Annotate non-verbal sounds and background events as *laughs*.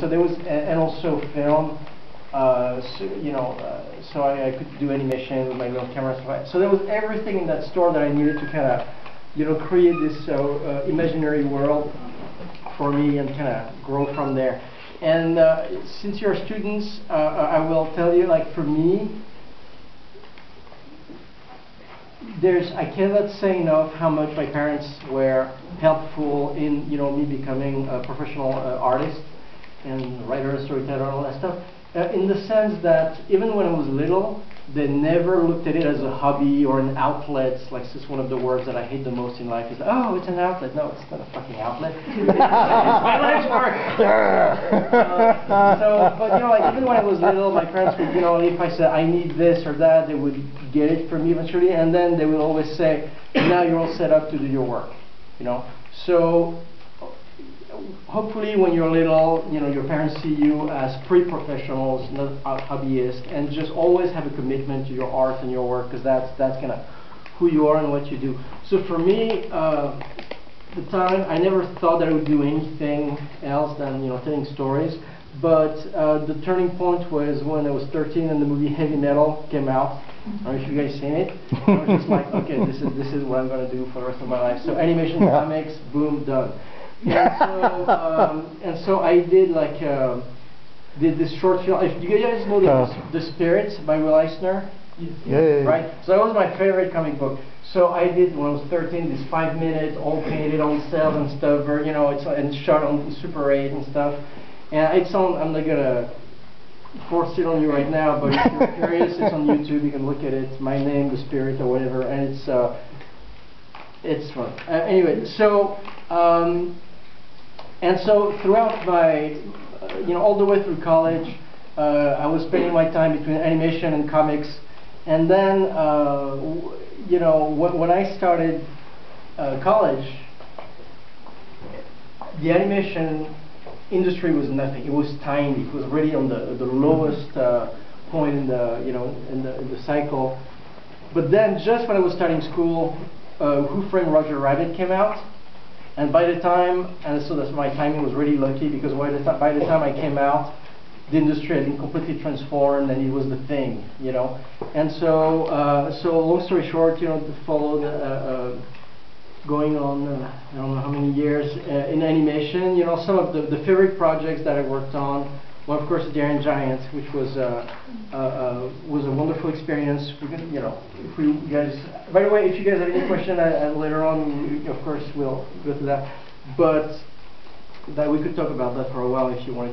So there was, and also film, uh, so, you know, uh, so I, I, could do animation with my little camera. So there was everything in that store that I needed to kind of, you know, create this uh, uh, imaginary world for me and kind of grow from there. And uh, since you're students, uh, I will tell you, like for me, there's I cannot say enough how much my parents were helpful in you know me becoming a professional artist and writer, storyteller, all that stuff. Uh, in the sense that even when I was little, they never looked at it as a hobby or an outlet. Like this is one of the words that I hate the most in life is, oh, it's an outlet. No, it's not a fucking outlet. *laughs* it's my life's work. uh, so, but you know, like even when I was little, my parents would, you know, if I said I need this or that, they would get it for me eventually, and then they would always say, now you're all set up to do your work. You know, so hopefully when you're little, you know, your parents see you as pre-professionals, not hobbyists, and just always have a commitment to your art and your work, because that's, that's kind of who you are and what you do. So for me, uh, the time, I never thought that I would do anything else than, you know, telling stories. But uh, the turning point was when I was 13 and the movie Heavy Metal came out. I don't know if you guys seen it. I was just like, okay, this is this is what I'm gonna do for the rest of my life. So animation, *laughs* comics, boom, done and so um, and so I did like uh, did this short film. If you guys know the, uh. the Spirits by Will Eisner, yeah, yeah, yeah, right. So that was my favorite comic book. So I did when I was 13 this five minutes, all painted on cels and stuff, or, you know, it's and shot on Super 8 and stuff. And it's on. I'm not gonna force it on you right now, but if you're curious, it's on YouTube. You can look at it. My name, The Spirit, or whatever, and it's uh, it's fun. Uh, anyway, so. Um, and so throughout my, uh, you know, all the way through college, uh, I was spending my time between animation and comics. And then, uh, you know, when, when I started uh, college, the animation industry was nothing. It was tiny. It was really on the the lowest uh, point in the you know in the in the cycle. But then, just when I was starting school, Who Framed Roger Rabbit came out, and by the time, and so that's my timing was really lucky because by the, by the time I came out, the industry had been completely transformed and it was the thing, you know. And so, uh, so long story short, you know, to follow the, uh, uh, going on, uh, I don't know how many years uh, in animation, you know, some of the, the favorite projects that I worked on well, of course, the Iron Giant, which was uh, uh, uh, was a wonderful experience. We're you know, if we guys. By the way, if you guys have any question uh, uh, later on, we, of course, we'll go to that. But that we could talk about that for a while if you wanted.